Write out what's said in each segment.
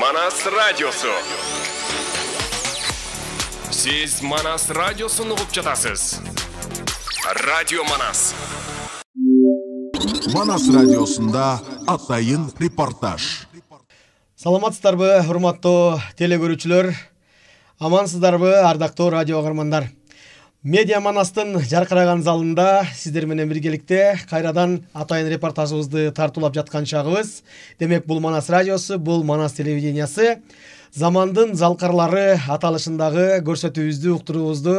манас радиосу. Сиз манас радиосун угуп жатасыз радио манас. Манас радиосунда атайын репортаж. Саламатсыздарбы урматтуу теле көрүүчүлөр амансыздарбы ардактуу радио каармандар. Медиа манастын жаркыраган залында сиздер менен биргеликте кайрадан атайын репортажыбызды тартуулап жаткан чагыбыз демек бул манас радиосу бул манас телевидениясы замандын залкарлары аталышындагы көрсөтүүбүздү уктуруубузду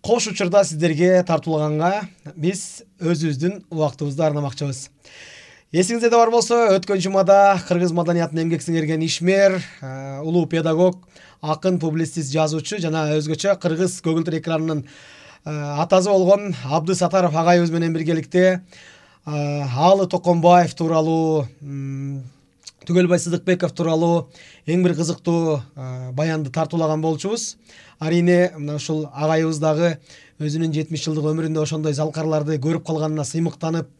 кош учурда сиздерге тартуулаганга биз өзүбүздүн убактыбызды арнамакчыбыз эсиңизде бар болсо өткөн жумада кыргыз маданиятын эмгек сиңирген ишмер улуу педагог акын публицист жазуучу жана өзгөчө кыргыз көгүлдүр экранынын атасы болгон абдысатаров агайыбыз менен биргеликте аалы токомбаев тууралуу түгөлбай сыдыкбеков тууралуу эң бир кызыктуу баянды тартуулаган болчубуз арине мына ушул агайыбыз дагы өзүнүн жетимиш жылдык өмүрүндө ошондой залкарларды көрүп калганына сыймыктанып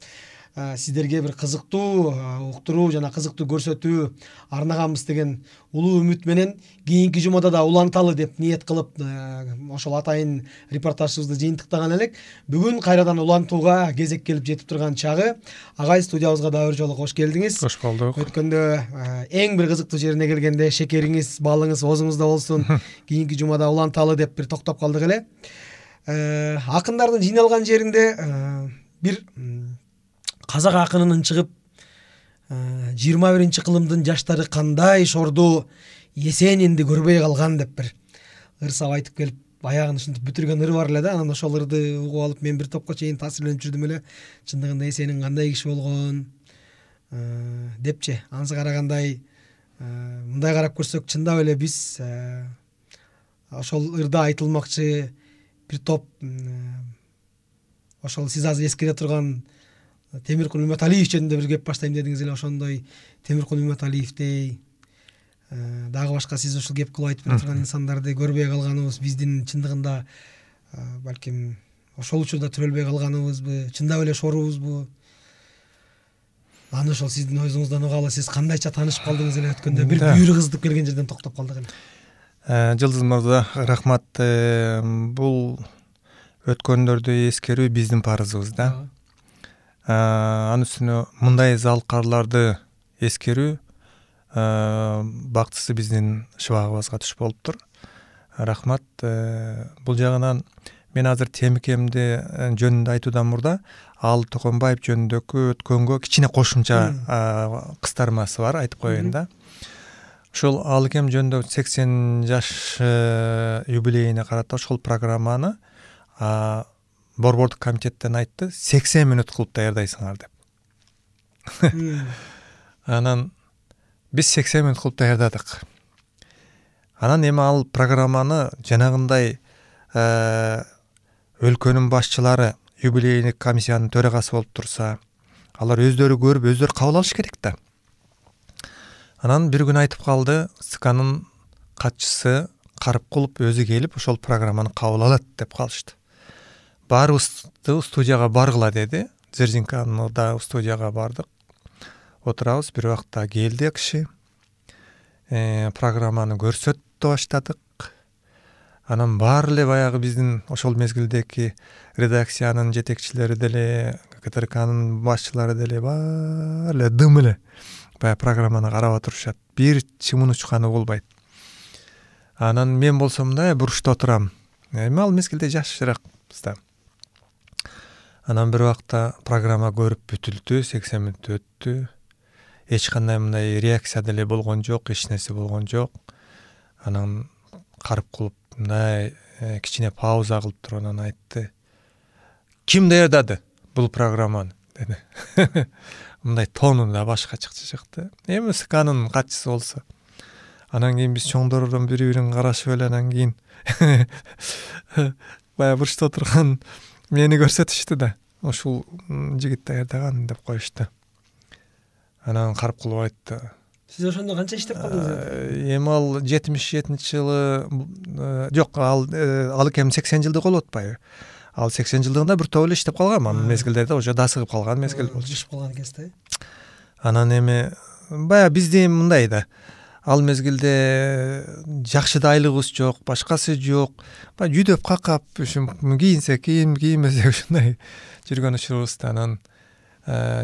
сиздерге бир кызыктуу уктуруу жана кызыктуу көрсөтүү арнаганбыз деген улуу үмүт менен кийинки жумада да уланталы деп ниет кылып ошол атайын репортажыбызды жыйынтыктаган элек бүгүн кайрадан улантууга кезек келип жетип турган чагы агай студиябызга дагы бир жолу кош келдиңиз кош болдук өткөндө эң бир кызыктуу жерине келгенде шекериңиз балыңыз оозуңузда болсун кийинки жумада уланталы деп бир токтоп калдык эле акындардын жыйналган жеринде бир казак акынынын чыгып жыйырма биринчи кылымдын жаштары кандай шорду эсенинди көрбөй калган деп бир ырсап айтып келип баягын ушинтип бүтүргөн ыры бар эле да. Анан ошол ырды угуп алып мен бир топко чейин таасирленип жүрдүм эле. Чындыгында эсенин кандай киши болгон депчи? Анысы карагандай мындай карап көрсөк чындап эле биз ошол ырда айтылмакчы бир топ ошол сиз азыр эскере турган темиркул үмөталиев жөнүндө бир кеп баштайм дедиңиз эле ошондой темиркул үмөталиевдей дагы башка сиз ушул кеп кылып айтып бере турган инсандарды көрбөй калганыбыз биздин чындыгында балким ошол учурда төрөлбөй калганыбызбы чындап эле шорубузбу аны ошол сиздин өзүңүздөн угалы сиз кандайча таанышып калдыңыз эле өткөндө бир бүйүр кыздып келген жерден токтоп калдык эле жылдыз мырза рахмат бул өткөндөрдү эскерүү биздин парызыбыз да анын үстүнө мындай залкарларды эскерүү бактысы биздин шыбагыбызга түш болуптур рахмат. Бул жагынан мен азыр темикемди жөнүндө айтуудан мурда аалы токомбаев жөнүндөгү өткөнгө кичине кошумча кыстармасы бар айтып коеюн да. Ушул алыкем жөнүндө сексен жаш юбилейине карата ошол программаны борбордук комитеттен айтты сексен мүнөт кылып даярдайсыңар деп. Анан биз сексен мүнөт кылып даярдадык анан эми ал программаны жанагындай өлкөнүн башчылары юбилейный комиссиянын төрагасы болуп турса алар өздөрү көрүп өздөрү кабыл алыш керек да. Анан бир күнү айтып калды сканын катчысы карыпкулов өзү келип ошол программаны кабыл алат деп калышты. Баарыбызды студияга баргыла деди дзержинканы да студияга бардык отурабыз бир убакта келди киши э, программаны көрсөтө баштадык анан баары эле баягы биздин ошол мезгилдеги редакциянын жетекчилери деле ктркнын башчылары деле баары эле дым эле баягы программаны карап отурушат бир чымын учканы болбойт анан мен болсом мындай бурчта отурам эми ал мезгилде жашыраакбыз да анан бир убакта программа көрүп бүтүлдү сексен мүнөт өттү. Эч кандай мындай реакция деле болгон жок эч нерсе болгон жок. Анан карыпкулов мындай э, кичине пауза кылып туруп анан айтты. Ким даярдады бул программаны? Деди. Мындай тону да башкача чыкты. Эми сканын катчысы болсо. Анан кийин биз чоңдордон бири бирин карашып эле анан кийин. Баягы бурчта отурган мени көрсөтүштү да ушул жигит даярдаган деп коюшту. Анан карыпкулов айтты. Сиз ошондо канча иштеп калдыңыз эми ал жетимиш жетинчи жылы жок ал ал эми сексен жылдык болуп атпайбы ал сексен жылдыгында бир топ эле иштеп калгам. Анын мезгилдерде уже дасыгып калган мезгил болчу. жашып калган кезде э анан эми баягы бизде мындай да. Ал мезгилде жакшы да айлыгыбыз жок башкасы жок. Баягы жүдөп какап ушу кийинсек кийим кийинбесек ушундай жүргөн учурубузда анан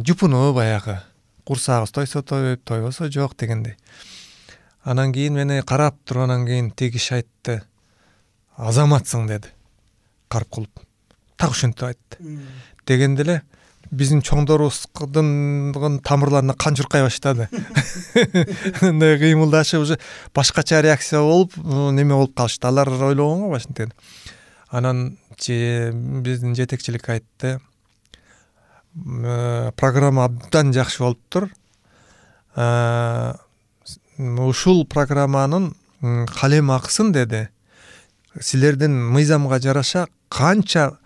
жупунуу баягы курсагыбыз тойсо тоюп тойбосо жок дегендей анан кийин мени карап тургандан кийин тиги киши айтты. Азаматсың деди. Карп кылып так ушинтип айтты. Дегенде эле биздин чоңдорубуздун тамырларына кан чуркай баштады. Мындай кыймылдашып уже башкача реакция болуп неме болуп калышты? Алар ойлогон го башинтен анан биздин жетекчилик айтты. Программа абдан жакшы болуптур ушул программанын калем акысын деди силердин мыйзамга жараша канча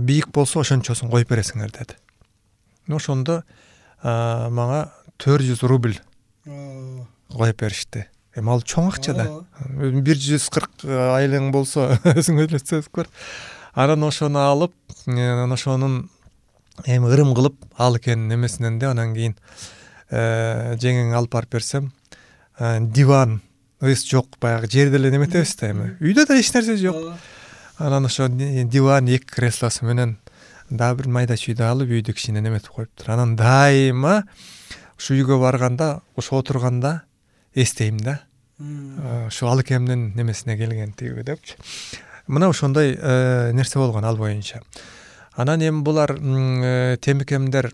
бийик болсо ошончосун коюп бересиңер деди. Ошондо мага төрт жүз рубль коюп беришти. Эми ал чоң акча да бир жүз кырк айлыгың болсо өзүң ойлосоңуз көр анан ошону алып анан ошонун эми ырым кылып ал экенин эмесинен да анан кийин жеңеңе алып барып берсем диван ыс жок баягы жерде эле неметебиз да эми үйдө да эч нерсе жок. Анан ошо диван эки креслосу менен дагы бир майда чүйдү алып үйдү кичине неметип коюптур анан дайыма ушу үйгө барганда ошо отурганда эстейм да. Ушу алыкемдин немесине келген тиги депчи. Мына ошондой нерсе болгон ал боюнча. Анан эми булар э, темикемдер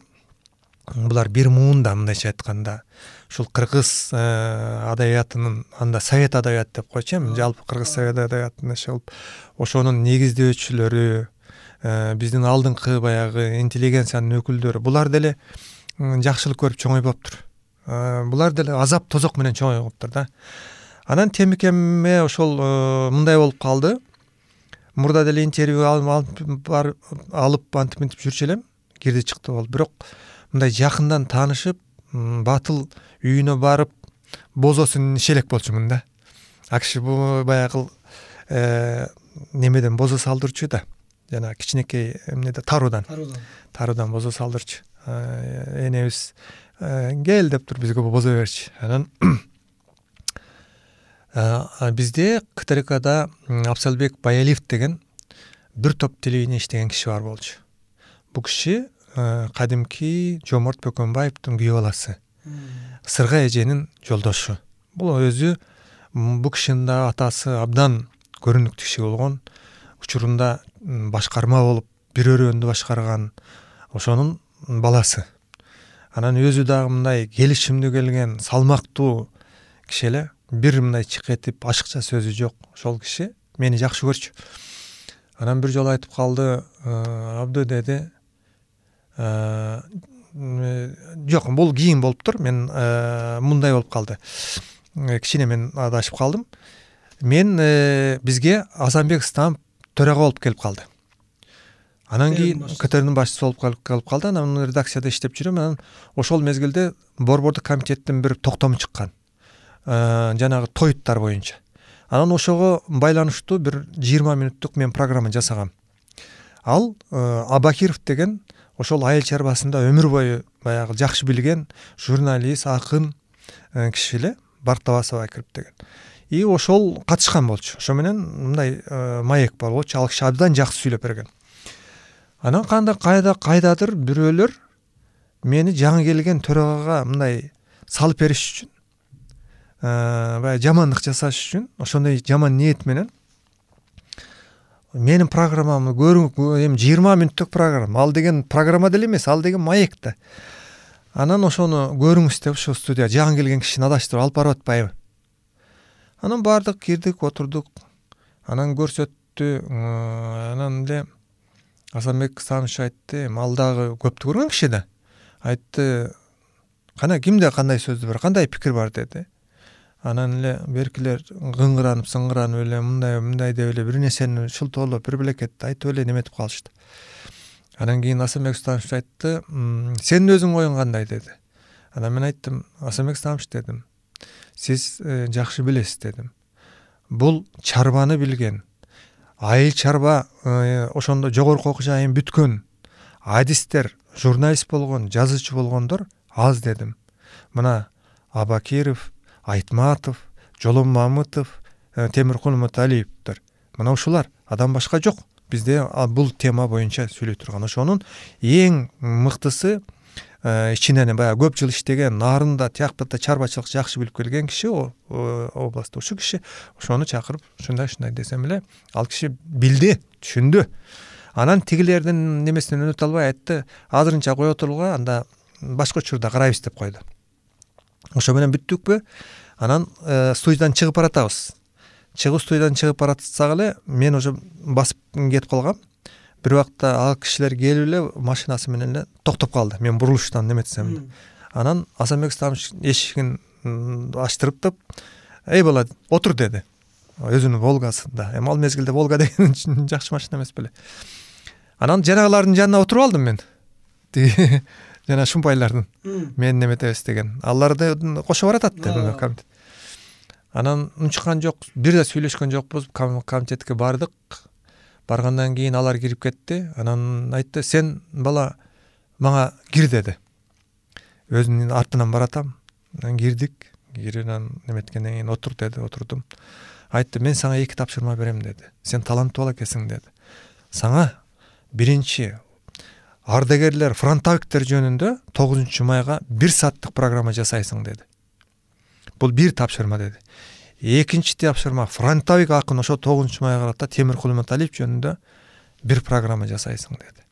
булар бир муунда мындайча айтканда. Ушул кыргыз э, адабиятынын анда совет адабияты деп койчу эми жалпы кыргыз совет адабиятына болуп ошонун негиздөөчүлөрү э, биздин алдыңкы баягы интеллигенциянын өкүлдөрү булар деле жакшылык көрүп чоңойбоптур э, булар деле азап тозок менен чоңойгоптур да. Анан темикеме ошол мындай болуп калды. Мурда деле интервью алып антип мынтип жүрчү элем кирди чыкты болду бирок мындай жакындан таанышып батыл үйүнө барып бозосун ише элек болчумун да ал киши баягы э, немеден бозо салдырчу да. Жанагы кичинекей эмнеде таруудан таруудан бозо салдырчу. Э, энебиз э, кел дептур бизге бозо берчү. Анан бизде ктркда абсалбек баялиев деген бир топ телевидение иштеген киши бар болчу. Бул киши кадимки жоморт бөкөнбаевдин күйөө баласы сырга эженин жолдошу бул өзү бул кишинин дагы атасы абдан көрүнүктүү киши болгон учурунда башкарма болуп бир өрөөндү башкарган ошонун баласы. Анан өзү дагы мындай келишимдүү келген салмактуу киши эле бир мындай чык этип ашыкча сөзү жок ошол киши мени жакшы көрчү. Анан бир жолу айтып калды абды деди жок бул кийин болуптур мен э, мындай болуп калды э, кичине мен адашып калдым мен э, бизге азанбек стамов төрага болуп келип калды анан кийин ктрдин башчысы болуп келип калды анан редакцияда иштеп жүрөм анан ошол мезгилде борбордук комитеттин бир токтому чыккан. Жанагы тоюттар боюнча. Анан ошого байланыштуу бир жыйырма мүнөттүк мен программа жасагам. Ал абакиров деген ошол айыл чарбасында өмүр бою баягы жакшы билген журналист акын э, киши эле бартабасов акирип деген. И ошол катышкан болчу. Ошо менен мындай э, маек болгочу ал киши абдан жакшы сүйлөп берген. Анан кандай кайда кайдадыр бирөөлөр мени жаңы келген төрагага мындай салып бериш үчүн э, баягы жамандык жасаш үчүн ошондой жаман ниет менен менин программамды көрүң эми жыйырма мүнөттүк программа ал деген программа деле эмес ал деген маек да анан ошону көрүңүз деп ошо студияга жаңы келген кишини адаштырып алып барып атпайбы анан бардык кирдик отурдук анан көрсөттү анан эле асанбек санович айтты эми ал дагы көптү көргөн киши да айтты кана кимде кандай сөзү бар кандай пикир бар деди анан эле беркилер кыңгыранып сыңгыранып эле мындай мындай деп эле бир нерсени шылтоолоп бир билекетти айтып эле неметип калышты. Анан кийин асанбек станович айтты сенин өзүңдүн оюң кандай деди. Анан мен айттым асанбек станович дедим. Сиз э, жакшы билесиз дедим. Бул чарбаны билген айыл чарба э, ошондо жогорку окуу жайын бүткөн адистер журналист болгон жазуучу болгондор аз дедим. Мына абакиров айтматов жолон мамытов э, темиркул муталиевдер мына ушулар адам башка жок бизде бул тема боюнча сүйлөй турган ошонун эң мыктысы э, ичинен баягы көп жыл иштеген нарында тиякта да чарбачылык жакшы билип келген киши областта ушул киши ошону чакырып ушундай ушундай десем эле ал киши билди түшүндү анан тигилердин немесинен өтө албай айтты азырынча кое тургула анда башка учурда карайбыз деп койду ошо менен бүттүкпү анан студиядан чыгып баратабыз чыгып студиядан чыгып баратсак эле мен уже басып кетип калгам бир убакта ал кишилер келип эле машинасы менен эле токтоп калды мен бурулуштан неметсем анан асанбек исламович эшигин ачтырып туруп эй бала отур деди өзүнүн волгасында эми ал мезгилде волга деген жакшы машина эмес беле анан жанагылардын жанына отуруп алдым мен тиги жана шумпайлардын мен неметебиз деген. Аларды кошо баратат комитет. Анан унчуккан жок бир да сүйлөшкөн жокпуз комитетке бардык. Баргандан кийин алар кирип кетти. Анан айтты сен бала мага кир деди. Өзүнүн артынан баратам. Анан кирдик. Анан неметкенден кийин отур деди отурдум. Айтты мен сага эки тапшырма берем деди. Сен таланттуу бала экенсиң деди. Сага биринчи ардагерлер фронтовиктер жөнүндө тогузунчу майга бир сааттык программа жасайсың деди бул бир тапшырма деди экинчи тапшырма фронтовик акын ошол тогузунчу майга карата темиркул иматалиев жөнүндө бир программа жасайсың деди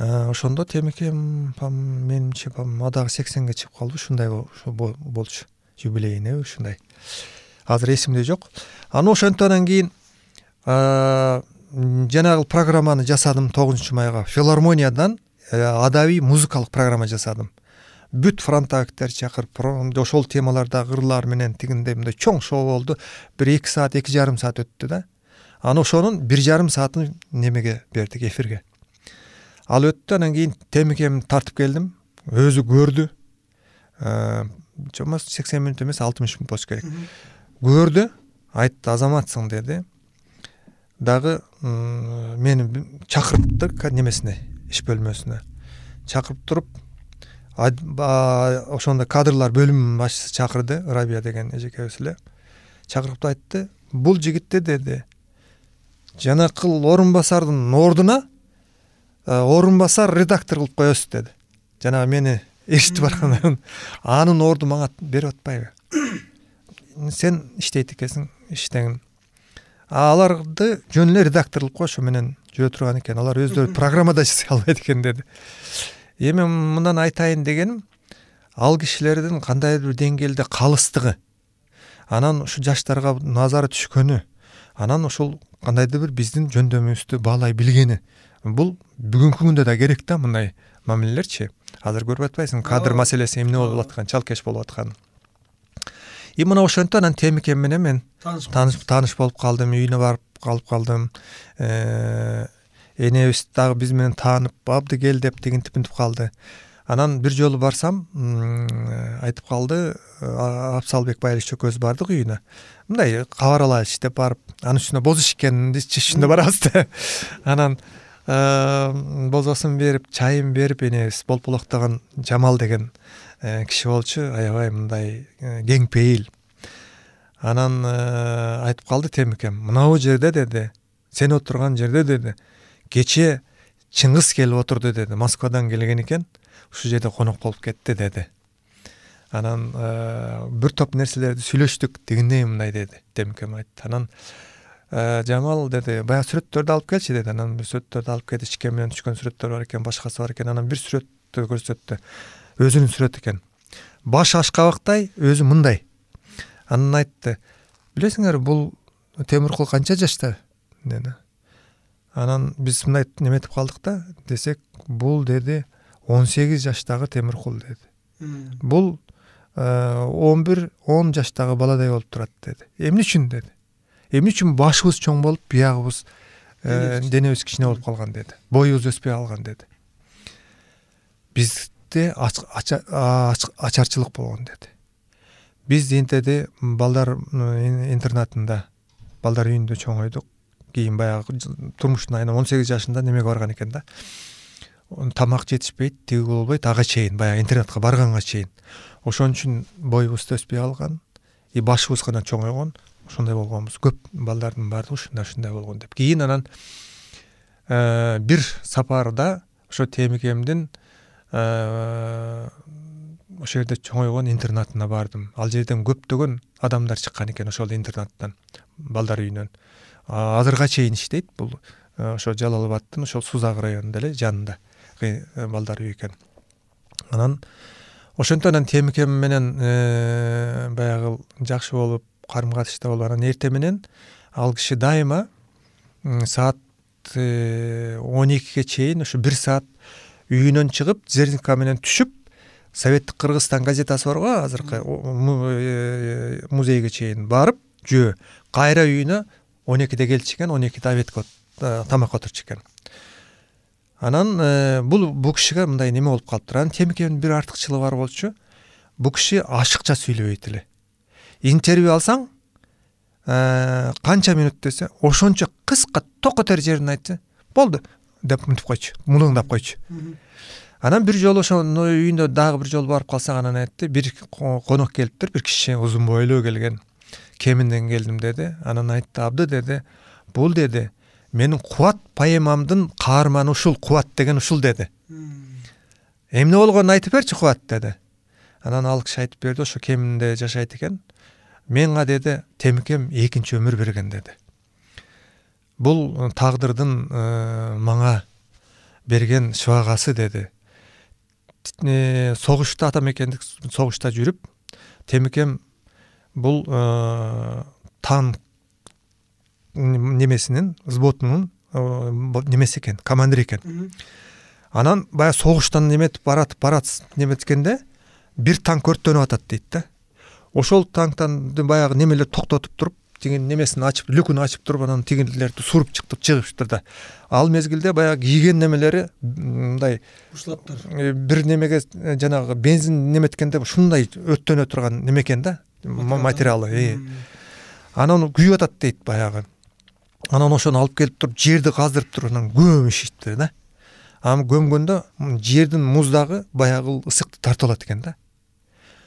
ошондо темекем менимче по моему дагы сексенге чыгып калды ушундай болчу юбилейине ушундай. Азыр эсимде жок. Анан ошентодон кийин жанагы программаны жасадым тогузунчу майга. Филармониядан э, адабий музыкалык программа жасадым. Бүт фронтовиктер чакырып ошол темалардагы ырлар менен тигиндей мындай чоң шоу болду. Бир эки саат эки жарым саат өттү да. Анан ошонун бир жарым саатын немеге бердик эфирге. Ал өттү анан кийин темекемди тартып келдим. Өзү көрдү. Болмаса сексен мүнөт эмес алтымыш мүнөт болуш керек. Көрдү. Айтты азаматсың деди. Дагы мени чакырыптыр немесине иш бөлмөсүнө чакырып туруп ошондо кадрлар бөлүмүнүн башчысы чакырды рабия деген эжекебиз эле чакырып айтты бул жигитти деди жанакыл орун басардын ордуна орун басар редактор кылып коесуз деди жанагы мени ээрчитип барган анын орду мага берип атпайбы? Сен иштейт экенсиң иштеңин аларды жөн эле редактор кылып ко ошо менен жүрө турган экен алар өздөрү программа да жасай албайт экен деди эми мындан айтайын дегеним ал кишилердин кандайдыр бир деңгээлде калыстыгы анан ушул жаштарга назары түшкөнү анан ушул кандайдыр бир биздин жөндөмүбүздү баалай билгени бул бүгүнкү күндө да керек да мындай мамилелерчи азыр көрүп атпайсыңбы кадр маселеси эмне болуп атканын чалкеш болуп атканын и мына ошентип анан темекем менен мен тааныш болуп калдым үйүнө барып калып калдым э, энебиз дагы биз менен таанып абды кел деп тигинтип мынтип калды анан бир жолу барсам айтып калды абсалбек байлыч экөөбүз бардык үйүнө мындай кабар алайлычы деп барып анын үстүнө боз ишиккенин үстүндө барабыз да анан э, бозосун берип чайын берип энебиз болуп жамал деген Э, киши болчу аябай мындай кең пейил анан айтып калды темекем мынабу жерде деди сен отурган жерде деди кечээ чыңгыз келип отурду деди москвадан келген экен ушул жерде конок болуп кетти деди анан бир топ нерселерди сүйлөштүк тигиндей мындай деди темекем айтты анан жамал деди баягы сүрөттөрдү алып келчи деди анан сүрөттөрдү алып келди ишке менен түшкөн сүрөттөр бар экен башкасы бар экен анан бир сүрөттү көрсөттү өзүнүн сүрөтү экен. Баш ашкабактай өзү мындай. Анан айтты билесиңерби бул темиркул канча жашта? деди. Анан биз мындай неметип калдык да десек бул деди он сегиз жаштагы темиркул деди. Бул э, он бир он жаштагы баладай болуп турат деди. Эмне үчүн? деди. Эмне үчүн башыбыз чоң болуп биягыбыз э, денебиз кичине болуп калган деди. Боюбуз өспөй калган деди. Биз ачарчылык болгон деди. Биз деди балдар интернатында балдар үйүндө чоңойдук. Кийин баягы турмуштун айынан он сегиз жашында немеге барган экен да? Тамак жетишпейт тиги болбойт ага чейин баягы интернатка барганга чейин. Ошон үчүн боюбуз төспөй калган и башыбыз гана чоңойгон. Ошондой болгонбуз. Көп балдардын баардыгы ушундай ушундай болгон деп. Кийин анан э, бир сапарда ошо темикемдин ошол жерде чоңойгон интернатына бардым. Ал жерден көптөгөн адамдар чыккан экен ошол интернаттан балдар үйүнөн. Азыркыга чейин иштейт бул э, ошо жалал абадтын ошол сузак районунда эле жанында балдар үйү экен. Анан ошентип анан темикем менен баягы жакшы болуп карым катышта болуп анан эртең менен ал киши дайыма саат э, он экиге чейин ушу бир саат үйүнөн чыгып зерника менен түшүп советтик кыргызстан газетасы барго азыркы э, музейге чейин барып жөө кайра үйүнө он экиде келчү экен он экиде обедке э, тамакка отурчу экен анан бул бул кишиге мындай неме болуп калыптыр анан темикемдин бир артыкчылыгы бар болчу бул киши ашыкча сүйлөбөйт эле интервью алсаң э, канча мүнөт десе ошончо кыска токотер жерин айтса болду деп мынтип койчу мулуңдап койчу анан бир жолу ошону үйүнө дагы бир жолу барып калсак анан айтты. Бир конок келиптир бир кичи узун бойлуу келген. Кеминден келдим деди анан айтты абды деди бул деди менин кубат поэмамдын каарманы ушул кубат деген ушул деди эмне болгонун айтып берчи кубат деди анан ал киши айтып берди ошо кеминде жашайт экен менга деди темикем экинчи өмүр берген деди бул э, тагдырдын э, мага берген шыбагасы деди э, согушта атамекендик согушта жүрүп темикем бул танк немесинин взводунун немеси экен командир экен анан баягы согуштан неметип баратып барат неметкенде бир танк өрттөнүп атат дейт да. Ошол танктан баягы немелер токтотуп туруп тиги немесин ачып люкун ачып туруп анан тигилерди суруп чыктып чыгышыптыр да ал мезгилде баягы кийген немелери мындай ушулаптыр э, бир немеге э, жанагы бензин неметкенде ушундай өрттөнө турган неме экен да? Материалы. анан күйүп атат дейт баягы анан ошону алып келип туруп жерди каздырып туруп анан көмүшүптүр да? Анан көмгөндө жердин муздагы баягы ысыкты тартып алат экен да.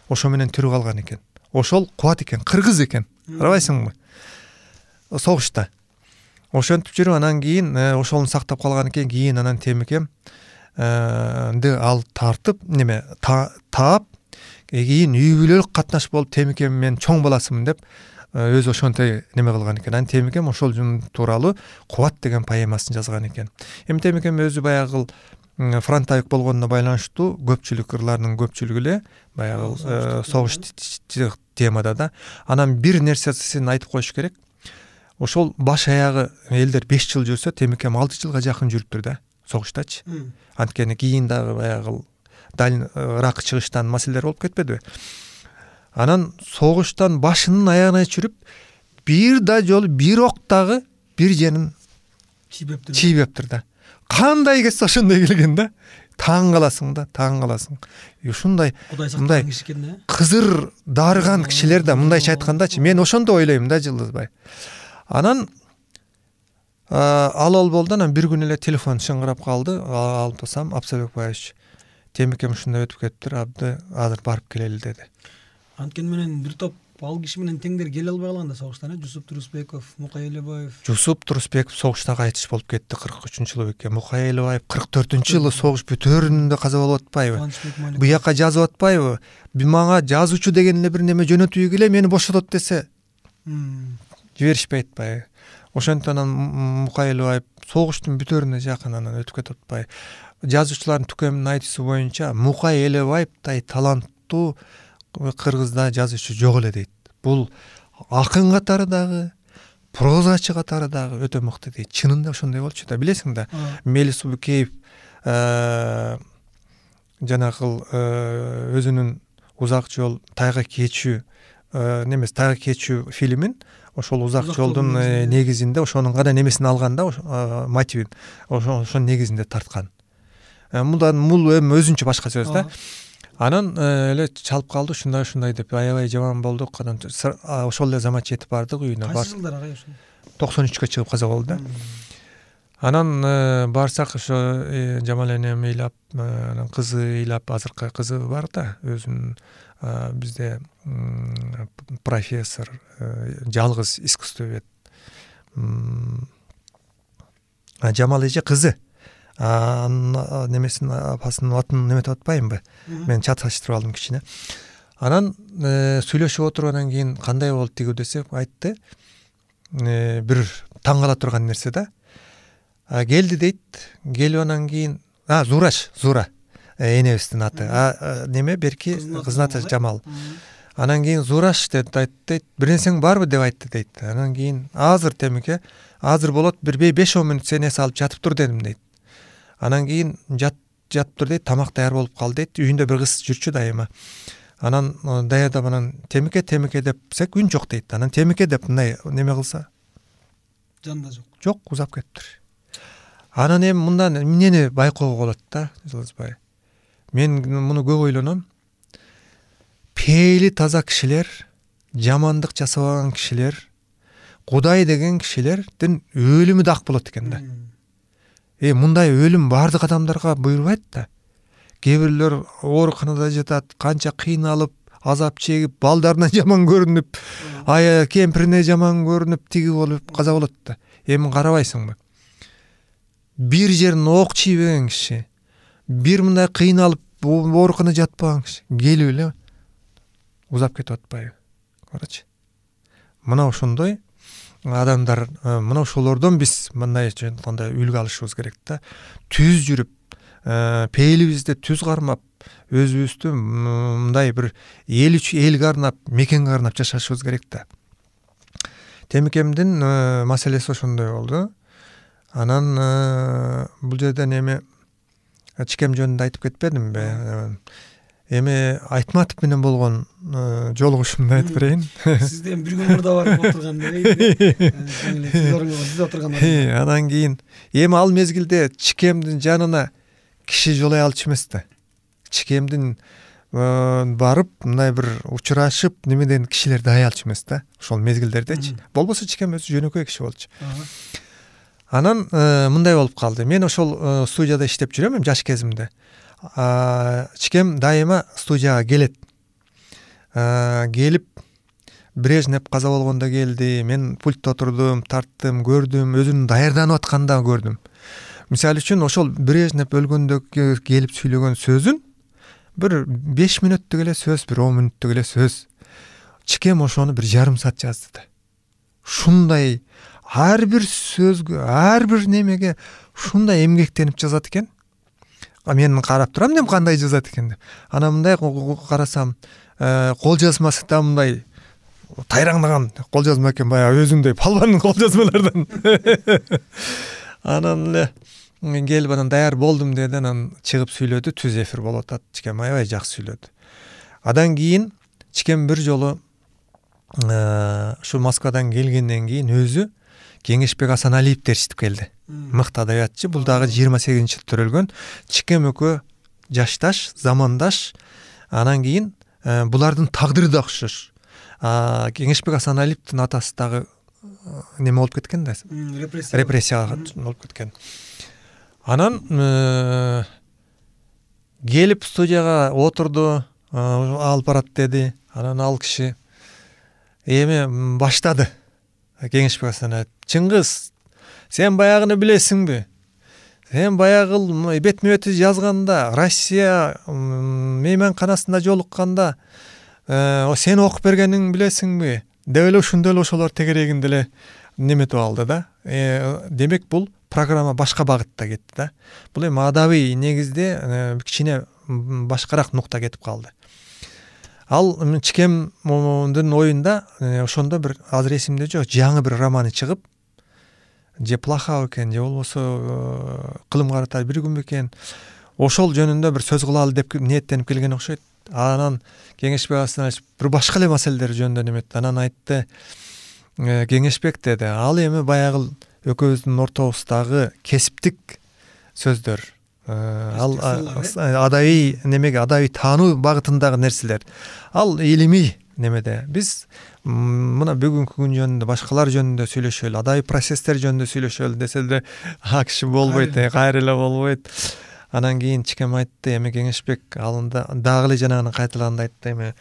Ошо менен тирүү калган экен ошол кубат экен кыргыз экен. Карабайсыңбы? Согушта. Ошентип жүрүп анан кийин э, ошону сактап калган экен кийин анан темикем э, ал тартып неме таап кийин үй бүлөлүк катнаш болуп темикем мен чоң баласымын деп э, өзү ошентип неме кылган экен. Анан темикем ошол тууралуу кубат деген поэмасын жазган экен. Эми темикем өзү баягы фронтовик болгонуна байланыштуу көпчүлүк ырлардын көпчүлүгү эле баягы э, согуш темада да. Анан бир нерсесин айтып коюш керек. Ошол баш аягы элдер беш жыл жүрсө темикем алты жылга жакын жүрүптүр да. Согуштачы. Анткени кийин дагы баягы ырак чыгыштан маселелер болуп кетпедиби? Анан согуштан башынан аягына жүрүп бир да жолу бир ок дагы бир жерин чийбептир чийбептир да. кандай келсе ошондой келген да. Таң каласың да таң каласың ушундай мындай кызыр дарыган кишилер да мындайча айткандачы мен ошондо ойлойм да жылдызбай анан ал ал болду анан бир күнү эле телефон шыңгырап калды. Алып атсам абсабек темикем ушундай өтүп кетиптир абды азыр барып келели деди. Анткени менен бир топ ал киши менен теңдер келе албай калган да согуштан э жусуп турусбеков мукай элебаев жусуп турусбеков согушта кайтыш болуп кетти кырк үчүнчү жылы бекен мукай элебаев кырк төртүнчү жылы согуш бүтөөрүндө каза болуп атпайбы. Буяка жазып атпайбы. Мага жазуучу деген эле бир неме жөнөтүүгө эле мени бошотот десе. Жиберишпей атпайбы. Ошентип анан мукай элебаев согуштун бүтөөрүнө жакын анан өтүп кетип атпайбы. Жазуучулардын түкөмүнүн айтуусу боюнча мукай элебаевтай таланттуу кыргызда жазуучу жок эле дейт. Бул акын катары дагы прозачы катары дагы өтө мыкты дейт. Чынында ошондой болчу да билесиң да. Мелис субукеев э, жанагы э, өзүнүн узак жол тайга кечүү э, немеси тайга кечүү фильмин ошол узак жолдун негизинде ошонун гана немесин алган да мотивин. Ошонун негизинде тарткан. Мындан бул эми өзүнчө башка сөз да анан э, эле чалып калды ушундай ушундай деп аябай жаман болдук. Анан ошол эле замат жетип бардык үйүнө кайсы жылдары агай ошо токсон үчкө чыгып каза болду да. Анан э, барсак ошо э, жамал энем ыйлап анан кызы ыйлап азыркы кызы бар да өзүнүн бизде профессор жалгыз искусствовед. Жамал эже кызы. Анын немесин апасынын атын неметип атпаймынбы мен чаташтырып алдым кичине анан сүйлөшүп отургандан кийин кандай болду тигүү десек айтты. Бир таң кала турган нерсе да. Келди дейт келип анан кийин а зураш зура. Энебиздин аты. Неме? Берки кыздын аты жамал. Анан кийин зураш деп айтты дейт бир нерсең барбы деп айтты дейт анан кийин азыр темике азыр болот бир беш он мүнөт сен эс алып жатып тур дедим дейт анан кийин жатып тур дейт тамак даяр болуп калды дейт үйүндө бир кыз жүрчү дайыма. Анан даярдап анан темике темике депсек үн жок дейт. Анан темике деп мындай неме кылса? Жанында жок. Жок узап кетиптир анан эми мындан эмнени байкоого болот да жылдызбай мен муну көп ойлоном. Пейили таза кишилер жамандык жасабаган кишилер кудай деген кишилердин өлүмү да ак болот экен да. Э мындай өлүм баардык адамдарга буйрубайт да кээ бирлер ооруканада жатат канча кыйналып азап чегип балдарына жаман көрүнүп ая кемпирине жаман көрүнүп тиги болуп каза болот да эми карабайсыңбы бир жерин ок чийбеген киши бир мындай кыйналып ооруканада жатпаган киши келип эле узап кетип атпайбы карачы мына ошондой адамдар э, мына ошолордон биз мындайча айтканда үлгү алышыбыз керек да түз жүрүп э, пейилибизди түз кармап өзүбүздү мындай бир эл үчүн элге арнап мекенге арнап жашашыбыз керек да темикемдин э, маселеси ошондой болду анан бул жерден эми чикем жөнүндө айтып кетпедимби эми айтматов менен болгон жолугушуумду айтып берейин. Сизди эми бир күн мурда барып отурган анан кийин эми ал мезгилде чикемдин жанына киши жолой алчу эмес да. Чикемдин барып мындай бир учурашып немеден кишилер дай алчу эмес да. Ошол мезгилдердечи. Болбосо чикем өзү жөнөкөй киши болчу. Анан мындай болуп калды. Мен ошол студияда иштеп жүрөм эми жаш кезимде. Чикем дайыма студияга келет келип брежнев каза болгондо келди мен пультта отурдум тарттым көрдүм өзүн даярданып атканда көрдүм мисалы үчүн ошол брежнев өлгөндө келип сүйлөгөн сөзүн бир беш мүнөттүк эле сөз бир он мүнөттүк эле сөз. Чикем ошону бир жарым саат жазды. Да ушундай ар бир сөзгө ар бир немеге ушундай эмгектенип жазат экен мен карап турам эми кандай жазат экен деп. Анан мындай карасам э, кол жазмасы да мындай тайраңдаган кол жазма экен баягы өзүндөй палбандын кол жазмалардан. Анан эле мен келип анан даяр болдум деди анан чыгып сүйлөдү түз эфир болуп атат чикем аябай жакшы сүйлөдү адан кийин чикем бир жолу ушу э, москвадан келгенден кийин өзү кеңешбек асаналиев ээрчитип келди мыкты адабиятчы бул дагы жыйырма сегизинчи жылы төрөлгөн чикем экөө жашташ замандаш. Анан кийин э, булардын тагдыры да окшош кеңешбек асаналиевдин атасы дагы э, неме болуп кеткен да репрессияга болуп кеткен. Анан э, келип студияга отурду алып барат деди анан ал киши эми баштады кеңешбек асаналиев чыңгыз сен баягыны билесиңби сен баягы бетме бет жазганда россия мейманканасында жолукканда сен окуп бергениңди билесиңби деп эле ушундай эле ошолор тегерегинде эле неметип алды да демек бул программа башка багытта кетти да бул эми адабий негизде кичине башкараак нукта кетип калды ал чикемдин оюнда ошондо бир азыр эсимде жок жаңы бир романы чыгып же плохо экен же болбосо э, кылым карата бир күн бекен ошол жөнүндө бир сөз кылалы деп ниеттенип келген окшойт. Анан кеңешбек асаналиевич бир башка эле маселелер жөнүндө неметти анан айтты «Э, кеңешбек деди. Ал эми баягы экөөбүздүн ортобуздагы кесиптик сөздөр. Э, ал адабий немеге адабий таануу багытындагы нерселер. Ал илимий немеде? Биз мына бүгүнкү күн жөнүндө башкалар жөнүндө сүйлөшөлү адайы процесстер жөнүндө сүйлөшөлү десе деле а киши болбойт кайра эле болбойт анан кийин чикем айтты эми кеңешбек алында дагы эле жанагыны кайталаганда айтты эми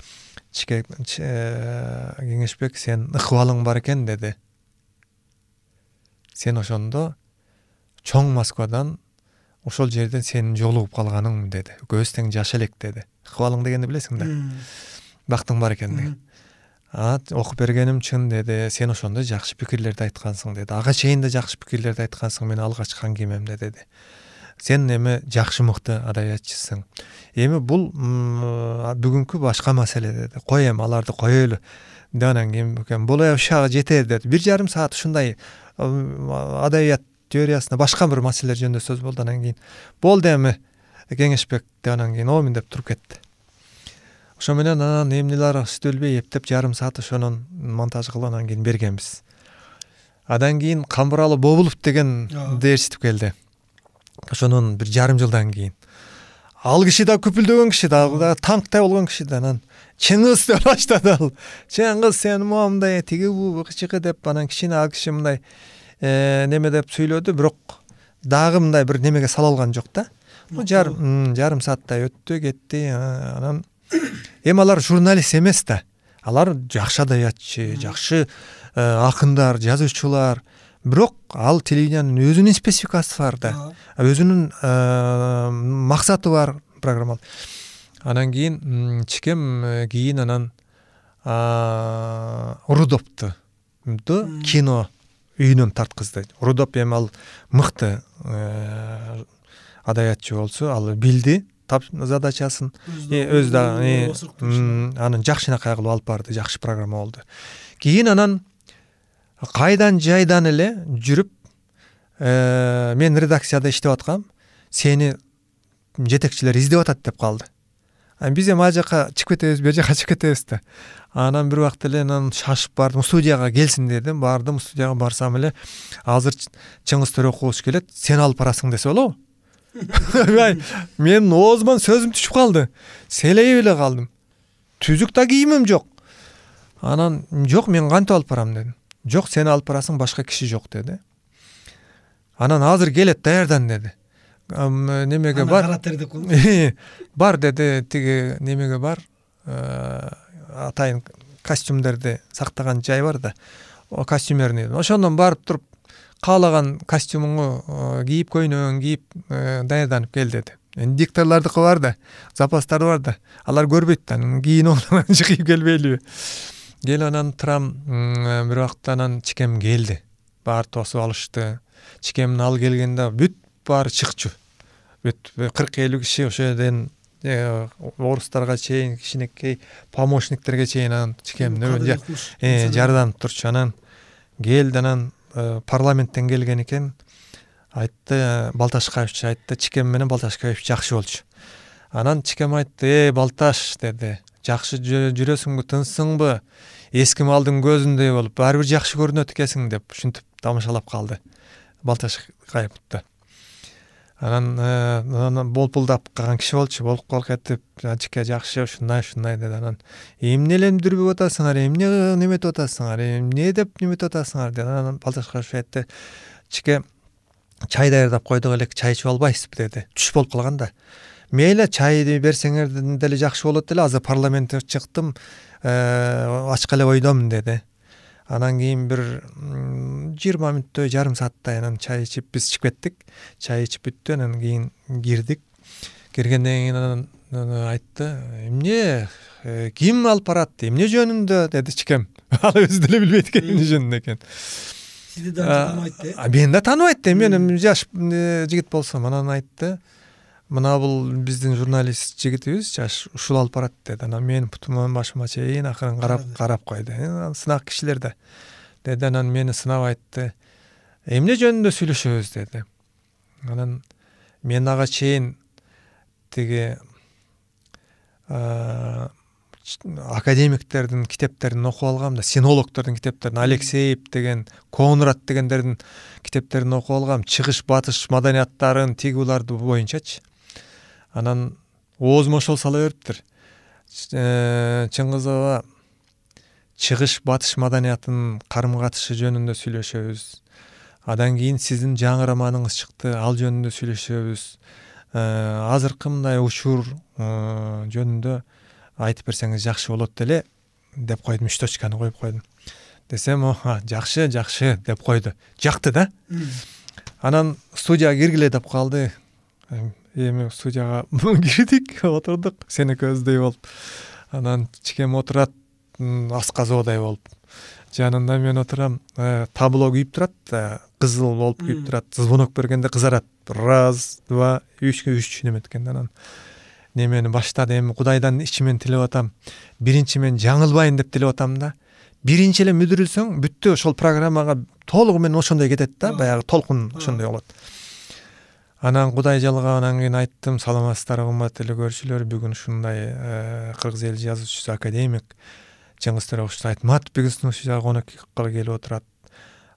чике э, кеңешбек сенин ыкыбалың бар экен деди. Сен ошондо чоң москвадан ошол жерден сенин жолугуп калганың деди. Экөөбүз тең жаш элек деди. Ыкыбалың дегенди билесиң да бактың бар экен а окуп бергеним чын деди сен ошондо жакшы пикирлерди айткансың деди ага чейин да жакшы пикирлерди айткансың мен алгачкы аңгемемде деди сен эми жакшы мыкты адаятчысың эми бул бүгүнкү башка маселе деди кой эми аларды коелу деп анан кийин бул ушага жетер деди бир жарым саат ушундай адабият теориясына башка бир маселелер жөнүндө сөз болду анан кийин болду эми кеңешбек деп анан кийин оомин деп туруп кетти ошо менен анан эмнелер иштелбей эптеп жарым саат ошонун монтаж кылып анан кийин бергенбиз. Андан кийин камбыралы бобулов дегенди ээрчитип келди. Ошонун бир жарым жылдан кийин. Ал киши да күпүлдөгөн киши да дагы танктай болгон киши да анан чыңгыз деп баштады ал. Чыңгыз сен моундай тиги бу кычыкы деп анан кичине ал киши мындай э, неме деп сүйлөдү бирок дагы мындай бир немеге сала алган жок да. Жарым сааттай өттү кетти анан эми алар журналист эмес да. Алар жакшы адаятчы жакшы э, акындар жазуучулар бирок ал телевидениянын өзүнүн спецификасы бар да. Өзүнүн э, максаты бар программа анан кийин чикем э, кийин анан рудопту кино үйүнөн тарткызды. Рудоп эми ал мыкты адаятчы болчу ал билди задачасын. Дагы анан жакшынакай кылып алып барды жакшы программа болду. Кийин анан кайдан жайдан эле жүрүп э, мен редакцияда иштеп аткам сени жетекчилер издеп атат деп калды. Биз эми ал жака чыгып кетебиз бери жака чыгып кетебиз да. Анан бир убакта эле анан шашып бардым студияга келсин дедим бардым студияга барсам эле азыр чыңгыз төрөкулович келет сен алып барасың десе болобу? Менин оозуман сөзүм түшүп калды селейип эле калдым түзүк да кийимим жок анан жок мен кантип алып барам дедим жок сен алып барасың башка киши жок деди анан азыр келет даярдан деди немеге бар? каратер деп коебу бар деди тиги немеге бар? Атайын костюмдерди сактаган жай бар да. Костюмерный ошондон барып туруп каалаган костюмуңду э, кийип көйнөгүңү кийип даярданып кел деди эми дикторлордуку бар да запастары бар да алар көрбөйт да кийинип анан кийип келбейлиби келип анан турам бир убакта анан чикем келди баары тосуп алышты чикемин ал келгенде бүт баары чыкчу бүт кырк элүү киши ошол жерден орустарга чейин кичинекей помощниктерге чейин анан чикемди жарданып турчу анан. Келди анан парламенттен келген экен айтты балташкаевич айтты чикем менен балташкаевич жакшы болчу анан чикем айтты э балташ деди жакшы жүрөсүңбү тынчсыңбы эски малдын көзүндөй болуп баары бир жакшы көрүнөт экенсиң деп ушинтип тамашалап калды балташкаевди анан болпулдап калган киши болчу болуп калк этип ажыке жакшы ушундай ушундай деди. Анан эмне эле дүрбүп атасыңар эмне неметип атасыңар эмне деп неметип атасыңар деди. Анан балташкаевич айтты чике чай даярдап койдук элек чай ичип албайсызбы? деди. Түш болуп калган да. Мейли чайды берсеңер деле жакшы болот эле азыр парламентке чыктым ачка эле ойдомун деди анан кийин бир жыйырма мүнөттөй жарым сааттай анан чай ичип биз чыгып кеттик. Чай ичип бүттү анан кийин кирдик. Киргенден кийин анан айтты эмне э, ким алып барат эмне жөнүндө? Деди чикем ал өзү деле билбейт экен эмне жөнүндө экенин сизди да тааныбайт э. Мени да тааныбайт эми мен жаш э, жигит болсом анан айтты. Мына бул биздин журналист жигитибиз жаш ушул алып барат деди анан менин бутуман башыма чейин акырын карап карап койду сынак кишилер да деди анан мени сынап айтты. Эмне жөнүндө сүйлөшөбүз деди анан мен ага чейин тиги академиктердин китептерин окуп алгам да синологдордун китептерин алексеев деген конрад дегендердин китептерин окуп алгам чыгыш батыш маданияттарын тиги буларды боюнчачы анан оозума ошол сала бериптир э, чыңгызова чыгыш батыш маданиятынын карым катышы жөнүндө сүйлөшөбүз. Андан кийин сиздин жаңы романыңыз чыкты ал жөнүндө сүйлөшөбүз. Азыркы мындай учур жөнүндө айтып берсеңиз жакшы болот эле деп койдум үч точканы коюп койдум десем жакшы жакшы деп койду жакты да? Анан студияга киргиле деп калды. Эми студияга кирдик отурдук сен экөөбүздөй болуп анан чикем отурат асказоодай болуп жанында мен отурам э, табло күйүп турат кызыл болуп күйүп турат звонок бергенде кызарат раз два үчкө үч неметкен анан. Немени баштады эми кудайдан ичимен тилеп атам. Биринчи мен жаңылбайын деп тилеп атам да. Биринчи эле мүдүрүлсөң бүттү ошол программага толугу менен ошондой кетет да баягы толкун ошондой болот анан кудай жалгап анан кийин айттым саламатсыздарбы урматтуу эле көрүүчүлөр бүгүн ушундай э, кыргыз эл жазуучусу академик чыңгыз төрекович айтматовбек ушуга конокко келип отурат.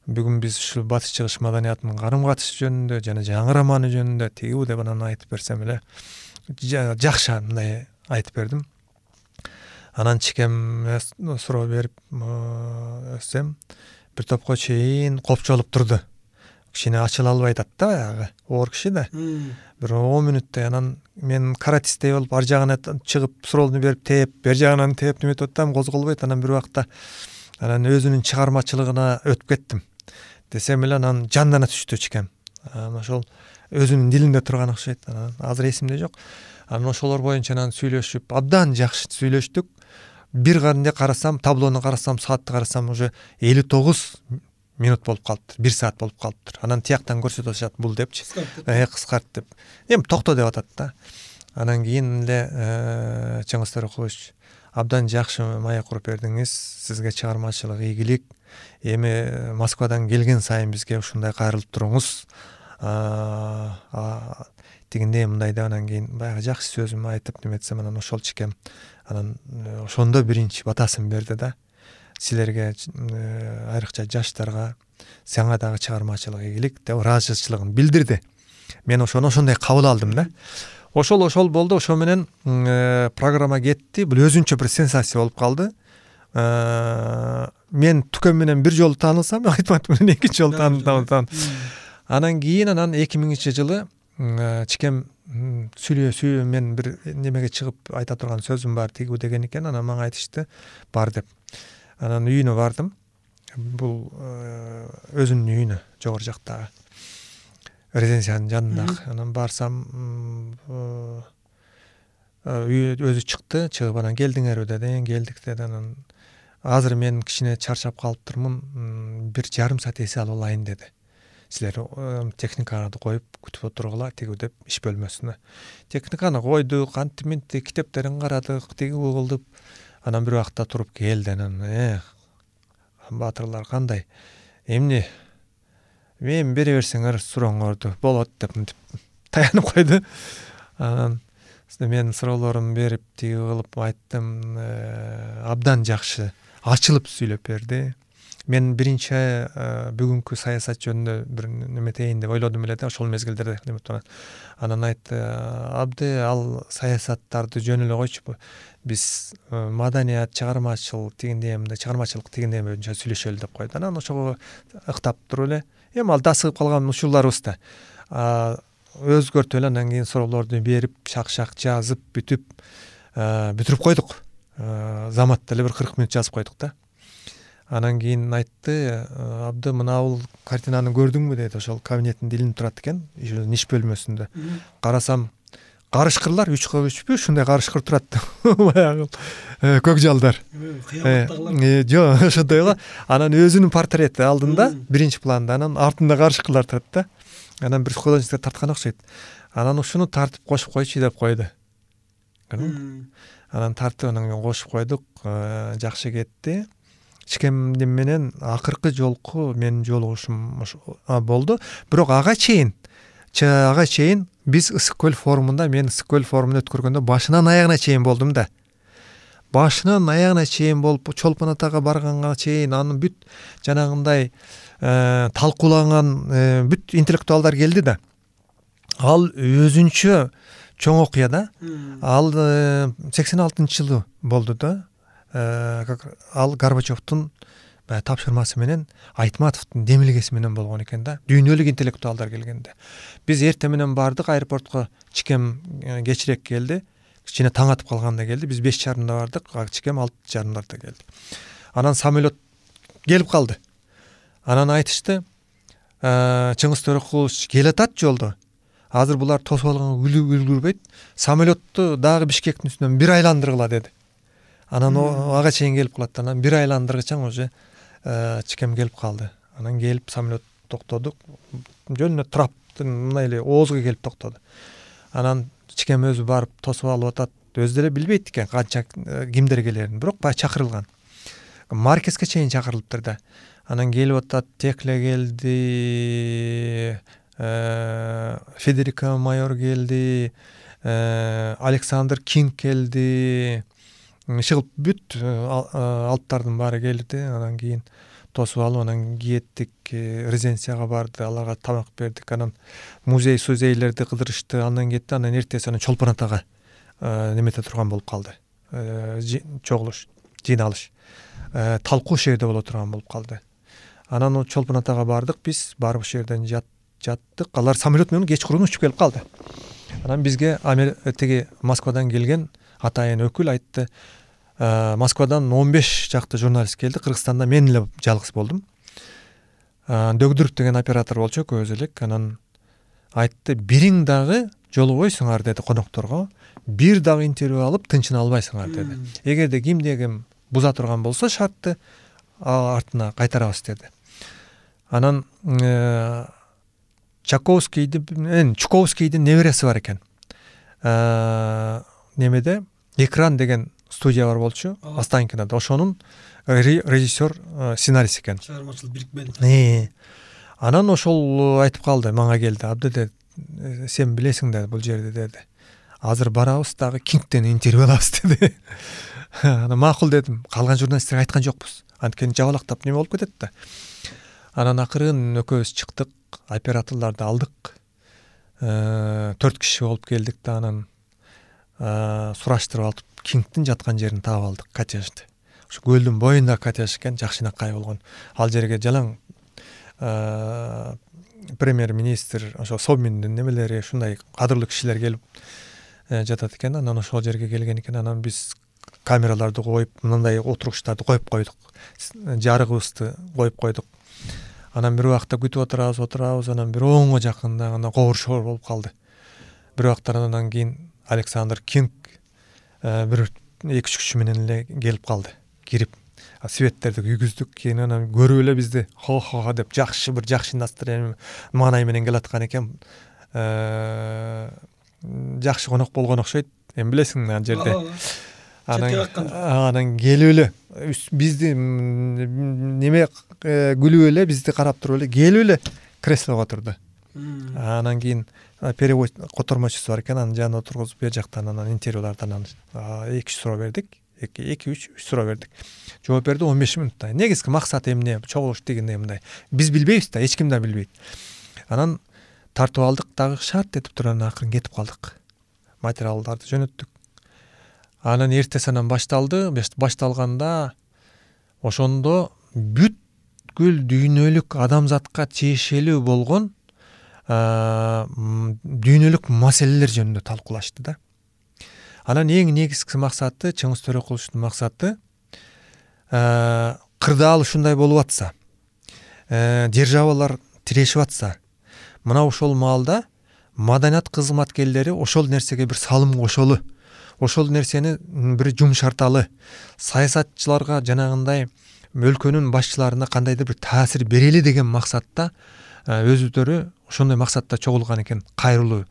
Бүгүн биз ушул батыш чыгыш маданиятынын карым катышы жөнүндө жана жаңы романы жөнүндө тигүү деп анан айтып берсем эле жакшы мындай айтып бердим. Анан чикем суроо берип өссөм бир топко чейин копчолуп турду. Кичине ачыла албай атат да баягы. Оор киши да. Бир он мүнөттөй анан мен каратисттей болуп ар жагына чыгып суроону берип тээп бери жагынан тээп неметип атсам козголбойт анан бир убакта анан өзүнүн чыгармачылыгына өтүп кеттим десем эле анан жандана түштү чикем анан ошол өзүнүн дилинде турган окшойт анан азыр эсимде жок. Анан ошолор боюнча анан сүйлөшүп абдан жакшы сүйлөштүк. Бир кандай карасам таблону карасам саатты карасам уже элүү тогуз минут болуп калыптыр бир саат болуп калыптыр анан тияктан көрсөтүп атышат бул депчи э, кыскарт деп эми токто деп атат да. Анан кийин эле э, чыңгыз төрекович абдан жакшы маек куруп бердиңиз сизге чыгармачылык ийгилик эми э, москвадан келген сайын бизге ушундай кайрылып туруңуз тигиндей мындай деп анан кийин баягы жакшы сөзүм айтып неметсем анан ошол чикем анан ошондо биринчи батасын берди да. Силерге э, айрыкча жаштарга сага дагы чыгармачылык ийгилик деп ыраазычылыгын билдирди. Мен ошону ошондой кабыл алдым да. Ошол ошол болду ошо менен э, программа кетти. Бул өзүнчө бир сенсация болуп калды. Э, мен түкөн менен бир жолу таанылсам айтматов менен экинчи жолу тааныдым анан кийин анан эки миңинчи жылы чикем сүйлөй мен бир немеге чыгып айта турган сөзүм бар тигүү деген экен анан мага айтышты бар деп. Анан үйүнө бардым. Бул э, өзүнүн үйүнө жогору жактагы резиденциянын жанындагы анан барсам э, үй өзү чыкты чыгып анан келдиңерби деди. Келдик деди. Анан азыр мен кичине чарчап калыптырмын бир жарым саат эс алып алайын деди. Силер э, техникаңарды коюп күтүп отургула тигүү деп иш бөлмөсүнө. Техниканы койдук антип минтип китептерин карадык тигүү кылдык. Анан бир убакта туруп келди анан э кандай эмне эми бере берсеңер сурооңорду болот деп мынтип таянып койду анан мен суроолорумду берип тиги кылып айттым абдан жакшы ачылып сүйлөп берди мен биринчи бүгүнкү саясат жөнүндө бир неметейин деп ойлодум эле да ошол мезгилдерде анан айтты абды ал саясаттарды жөн эле койчу биз маданият чыгармачыл тигиндей мындай чыгармачылык тигиндей боюнча сүйлөшөлү деп койду анан ошого ыктап туруп эле эми ал дасыгып калган учурларыбыз да. Өзгөртүп эле анан кийин суроолорду берип шак шак жазып бүтүп бүтүрүп койдук заматта эле бир кырк мүнөт жазып койдук да анан кийин айтты абды мынабул картинаны көрдүңбү деди ошол кабинеттин дилинде турат экен иш бөлмөсүндө карасам карышкырлар үчкө үчпү ушундай карышкыр турат баягы көк жалдар жок ошондой го анан өзүнүн портрети алдында биринчи планда анан артында карышкырлар турат да анан бир художниктер тарткан окшойт анан ушуну тартып кошуп койчу деп койду анан тартып анан кийин кошуп койдук жакшы кетти чикемдин менен акыркы жолку менин жолугушум болду бирок ага чейин ага чейин биз ысык көл форумунда мен ысык көл форумун өткөргөндө башынан аягына чейин болдум да башынан аягына чейин болуп чолпон атага барганга чейин анын бүт жанагындай талкуулаган бүт интеллектуалдар келди да ал өзүнчө чоң окуя да ал сексен алтынчы жылы болду да как ал горбачевдун баягы тапшырмасы менен айтматовдун демилгеси менен болгон экен да. Дүйнөлүк интеллектуалдар келгенде. Биз эртең менен бардык аэропортко чикем кечирээк келди кичине таң атып калганда келди биз беш жарымда бардык чикем алты жарымдарда келди анан самолет келип калды анан айтышты чыңгыз төрөкулович келатат жолдо азыр булар тосуп алганга үлгүрбөйт самолетту дагы бишкектин үстүнөн бир айландыргыла деди анан ага чейин келип калат анан бир айландыргычаң уже чикем келип калды. Анан келип самолет токтоду жөн эле траптын мындай эле оозго келип токтоду. Анан чикем өзү барып тосуп алып атат. Өзү деле билбейт экен канча кимдер келерин. Бирок баягы чакырылган. Маркеске чейин чакырылыптыр да. Анан келип атат текля келди э, федерика майор келди э, александр кинг келди иши бүт э, алыптардын баары келди анан кийин тосуп алып анан кеттик резиденцияга барды аларга тамак бердик анан музей сузейлерди кыдырышты андан кетти анан эртеси анан чолпон атага немете турган болуп калды чогулуш жыйналыш талкуу ошол жерде боло турган болуп калды анан чолпон атага бардык биз барып ошол жерден жаттык алар самолет менен кечкурун учуп келип калды анан бизге тиги москвадан келген атайын өкүл айтты москвадан он беш жакты журналист келди кыргызстанда мен эле жалгыз болдум дөгдүров деген оператор болчу экөөбүз элек анан айтты бириң дагы жолубойсуңар деди конокторго бир дагы интервью алып тынчына албайсыңар деди эгерде кимде ким буза турган болсо шартты артына кайтарабыз деди анан чаковскийдин чуковскийдин небереси бар экен немеде экран деген студия бар болчу останкинада ошонун режиссер сценарист экен чыгармачылык бирикмени анан ошол айтып калды мага келди абдеде сен билесиң да бул жерди деди азыр барабыз дагы кингден интервью алабыз деди анан макул дедим калган журналисттерге айткан жокпуз анткени жабалактап неме болуп кетет да анан акырын экөөбүз чыктык операторлорду алдык төрт киши болуп келдик да анан сураштырып алып кингдин жаткан жерин таап алдык коттеджди ошо көлдүн боюндагы коттедж экен жакшынакай болгон. Ал жерге жалаң э, премьер министр ошо собминдин немелери ушундай кадырлуу кишилер келип жатат экен анан ошол жерге келген экен анан биз камераларды коюп мындай отургучтарды коюп койдук. Жарыгыбызды коюп койдук. Анан бир убакта күтүп отурабыз отурабыз. Анан бир онго жакындаганда кобур шобур болуп калды. Бир убактан андан кийин александр кинг э, бир эки үч киши менен эле келип калды кирип. Светтерди күйгүздүк кийин анан көрүп эле бизди хо хо деп жакшы бир жакшы настроение маанай менен келаткан экен. Э, жакшы конок болгон окшойт эми билесиң ал жерде. Анан анан келип эле бизди неме э, күлүп эле бизди карап туруп эле келип эле креслого отурду анан кийин перевод котормочусу бар экен анын жанына отургузуп бер жактан анан интервьюларды анан эки үч суроо бердик. Эки үч үч суроо бердик. Жооп берди он беш мүнутта негизги максаты эмне? Чогулуш дегенде мындай биз билбейбиз да эч ким да билбейт. Анан тартып алдык дагы шарт этип туруп анан акырын кетип калдык. Материалдарды жөнөттүк. Анан эртеси анан башталды. Башталганда ошондо бүткүл дүйнөлүк адамзатка тиешелүү болгон дүйнөлүк маселелер жөнүндө талкуулашты да. Анан эң негизги максаты чыңгыз төрөкуловичтун максаты кырдаал ушундай болуп атса державалар тирешип атса мына ошол маалда маданият кызматкерлери ошол нерсеге бир салым кошолу ошол нерсени бир жумшарталы саясатчыларга жанагындай өлкөнүн башчыларына кандайдыр бир таасир берели деген максатта э, өзүлөрү ошондой максатта чогулган экен кайрылуу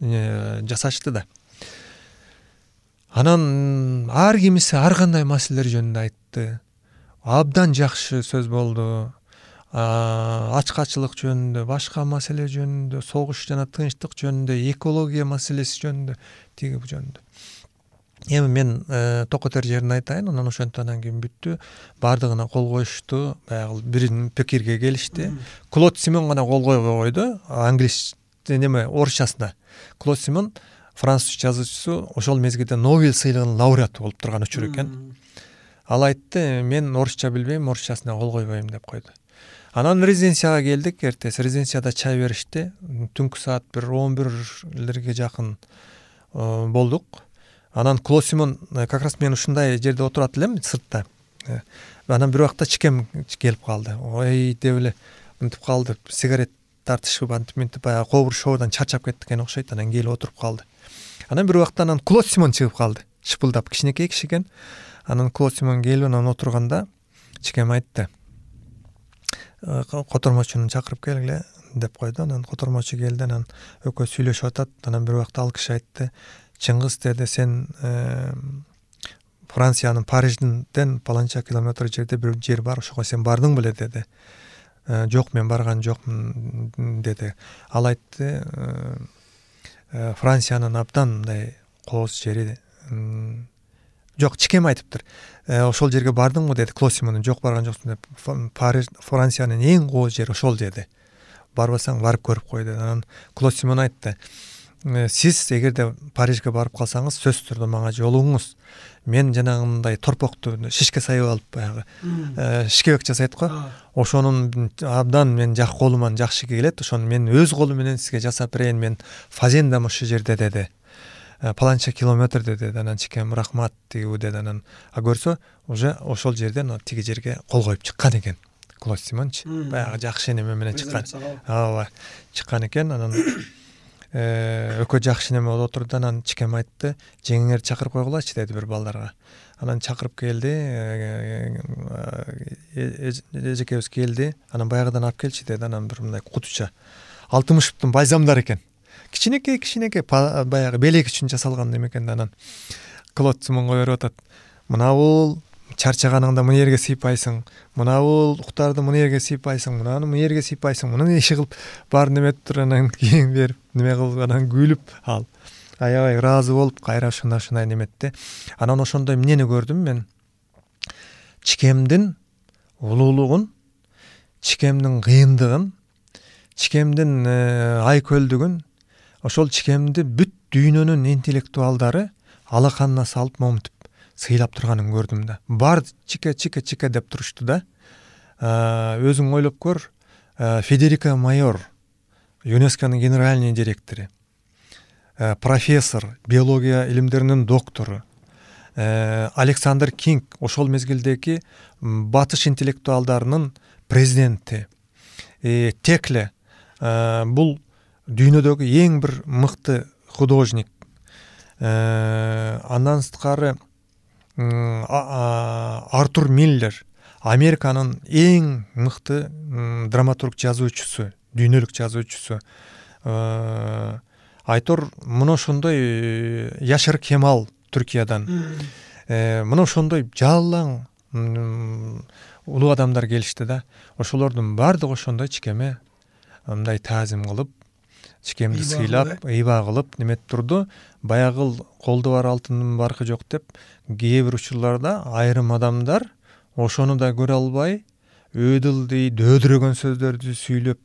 э, жасашты да. Анан ар кимиси ар кандай маселелер жөнүндө айтты. Абдан жакшы сөз болду. Ачкачылык жөнүндө башка маселе жөнүндө согуш жана тынчтык жөнүндө экология маселеси жөнүндө тиги жөнүндө эми мен э, токотер жерин айтайын анан ошентип анан кийин бүттү баардыгына кол коюшту баягы бир пикирге келишти. Клод симон гана кол койбой койду англис неме орусчасында клод симон француз жазуучусу ошол мезгилде нобель сыйлыгынын лауреаты болуп турган учур экен. Ал айтты мен орусча билбейм орусчасына кол койбойм деп койду. Анан резиденцияга келдик эртеси. Резиденцияда чай беришти. Түнкү саат бир он бирлерге жакын э, болдук. Анан клосимон э, как раз мен ушундай жерде отурат элем сыртта. Э, анан бир убакта чикем келип калды. Ой деп эле мынтип калды сигарет тартышып антип мынтип баягы кобур шоудан чарчап кетти экен окшойт анан келип отуруп калды анан бир убакта анан клосимон чыгып калды. Шыпылдап кичинекей киши экен. Анан клосимон келип анан отурганда чикем айтты. «Э, котормочуну чакырып келгиле деп койду. Анан котормочу келди анан экөө сүйлөшүп атат. Анан бир убакта ал киши айтты. Чыңгыз деди сен франциянын парижден паланча километр жерде бир жер бар ошого сен бардың беле деди «Э, жок мен барган жокмун деди ал айтты франциянын абдан мындай кооз жери жок чикем айтыптыр «Э, ошол жерге бардыңбы деди клосимон жок барган жоксуң деп париж франциянын эң кооз жери ошол деди барбасаң барып көрүп кой деди анан клосимон айтты «Э, сиз эгерде парижге барып калсаңыз сөзсүз түрдө мага жолугуңуз мен жанагындай торпокту шишке сайып алып баягы э, шишкебек жасайт го ошонун абдан мен колуман жакшы келет ошону мен өз колум менен сизге жасап берейин мен фазендам ушул жерде деди Э, паланча километр деди анан чикем рахмат тигүү деди анан а көрсө уже ошол жерден тиги жерге кол коюп чыккан экен клод баягы жакшы неме менен чыккан. ооба чыккан экен анан э, экөө жакшы неме болуп отурду анан чикем айтты. Жеңиңерди чакырып койгулачы деди бир балдарга. Анан чакырып келди э, эжекебиз келди. Анан баягыдан алып келчи деди анан бир мындай кутуча. Алтымышевдин бальзамдары экен. Кичинекей кичинекей баягы белек үчүн жасалган неме экен да анан. Клод симонго берип атат. Мынабул чарчаганыңда мына жерге сыйпайсың мынабул уктарды мына жерге сыйпайсың мынаны мына жерге сыйпайсың мынын иши кылып баарын неметип туруп анан кийин берип неме кылып анан күлүп ал аябай ыраазы болуп кайра ушундай ушундай неметти анан ошондой эмнени көрдүм мен. Чикемдин улуулугун чикемдин кыйындыгын чикемдин э, айкөлдүгүн ошол чикемди бүт дүйнөнүн интеллектуалдары алаканына салып момунтип сыйлап турганын көрдүм да. Бар чике чике чике деп турушту да. Өзүң ойлоп көр федерика майор юнесконун генеральный директору профессор биология илимдеринин доктору александр кинг ошол мезгилдеги батыш интеллектуалдарынын президенти текле бул дүйнөдөгү эң бир мыкты художник. Андан сырткары артур миллер американын эң мыкты драматург жазуучусу дүйнөлүк жазуучусу. Э, айтор мына ошондой яшар кемал түркиядан. Э, мына ошондой жалаң улуу адамдар келишти да. Ошолордун баардыгы ошондой чикеме мындай таазим кылып чикемди сыйлап ыйба кылып неметип турду баягы колдо бар алтындын баркы жок деп кээ бир учурларда айрым адамдар ошону да көрө албай өдүлдүй дөөдүрөгөн сөздөрдү сүйлөп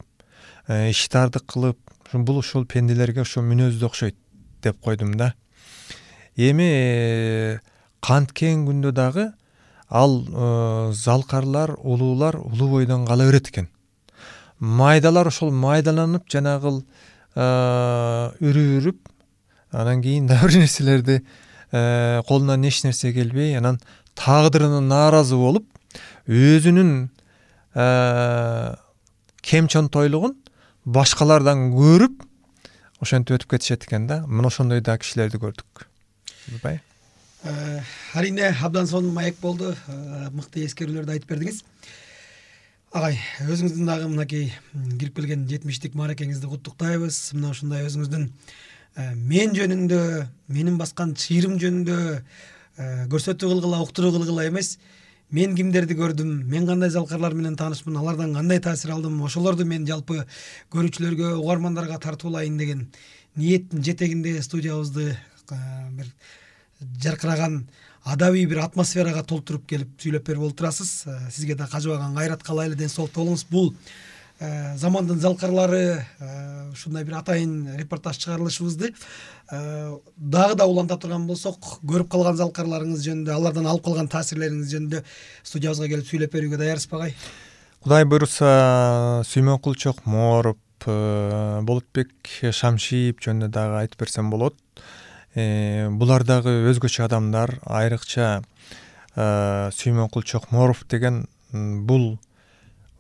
э, иштарды кылып бул ушул пенделерге ошол мүнөздүү окшойт деп койдум да. Эми канткен күндө дагы ал э, залкарлар улуулар улуу бойдон кала берет экен майдалар ошол майдаланып жанагы үрүп үрүп анан кийин дагы бир нерселерди колунан эч нерсе келбей анан тагдырына нааразы болуп өзүнүн кем чонтойлугун башкалардан көрүп ошентип өтүп кетишет экен да мына ошондой да кишилерди көрдүк турбайбы арийне абдан сонун маек болду мыкты эскерүүлөрдү айтып бердиңиз агай өзүңүздүн дагы мынакей кирип келген жетимиштик мааракеңизди куттуктайбыз мына ушундай өзүңүздүн э, мен жөнүндө менин баскан чыйырым жөнүндө э, көрсөтүү кылгыла уктуруу кылгыла эмес мен кимдерди көрдүм мен кандай залкарлар менен таанышмын алардан кандай таасир алдым ошолорду мен жалпы көрүүчүлөргө угармандарга тартуулайын деген ниеттин жетегинде студиябызды бир жаркыраган адабий бир атмосферага толтуруп келип сүйлөп берип олтурасыз. Э, сизге да кажыбаган кайрат каалайлы ден соолукта болуңуз бул э, замандын залкарлары э, ушундай бир атайын репортаж чыгарылышыбызды дагы да уланта турган болсок көрүп калган залкарларыңыз жөнүндө алардан алып калган таасирлериңиз жөнүндө студиябызга келип сүйлөп берүүгө даярсызбы агай? Кудай буюрса сүймөнкул чокморов болотбек шамшиев жөнүндө дагы айтып берсем болот. Булар дагы өзгөчө адамдар айрыкча сүймөнкул чокморов деген бул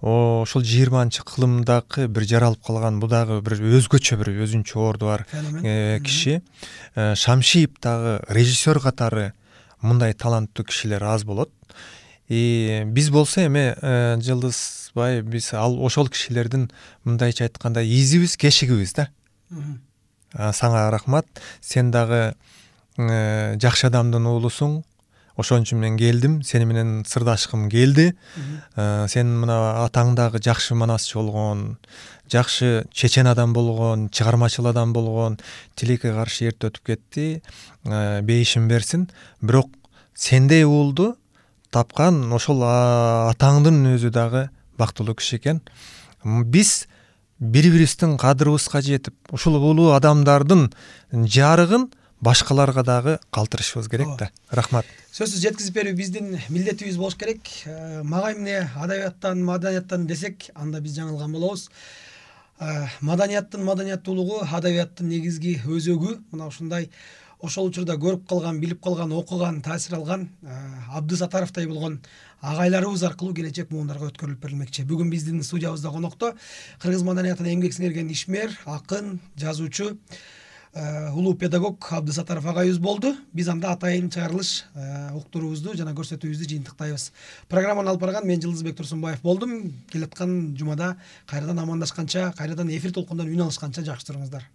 ошол жыйырманчы кылымдагы бир жаралып калган бул дагы бир өзгөчө бир өзүнчө орду бар э, киши. Э, шамшиев дагы режиссер катары мындай таланттуу кишилер аз болот. И биз болсо эми э, жылдызбай биз ал ошол кишилердин мындайча айтканда изибиз кешигибиз да сага рахмат. Сен дагы жакшы адамдын уулусуң ошон үчүн мен келдим сени менен сырдашкым келди э, сен мына атаң дагы жакшы манасчы болгон жакшы чечен адам болгон чыгармачыл адам болгон тилекке каршы эрте өтүп кетти э, бейишин берсин бирок сендей уулду тапкан ошол атаңдын өзү дагы бактылуу киши экен биз бири бирибиздин кадырыбызга жетип ушул улуу адамдардын жарыгын башкаларга дагы калтырышыбыз керек да рахмат. Сөзсүз жеткизип берүү биздин милдетибиз болуш керек. Э, мага эмне адабияттан маданияттан десек анда биз жаңылган болобуз э, маданияттын маданияттуулугу адабияттын негизги өзөгү мына ушундай ошол учурда көрүп калган билип калган окуган таасир алган э, абдыз сатаровдой болгон агайларыбыз аркылуу келечек муундарга өткөрүлүп берилмекчи. Бүгүн биздин студиябызда конокто кыргыз маданиятына эмгек сиңирген ишмер акын жазуучу Э, улуу педагог абдысатаров агайыбыз болду. Биз анда атайын чыгарылыш э, уктуруубузду жана көрсөтүүбүздү жыйынтыктайбыз. Программаны алып барган мен жылдызбек турсунбаев болдум. Келаткан жумада кайрадан амандашканча кайрадан эфир толкундан үн алышканча жакшы туруңуздар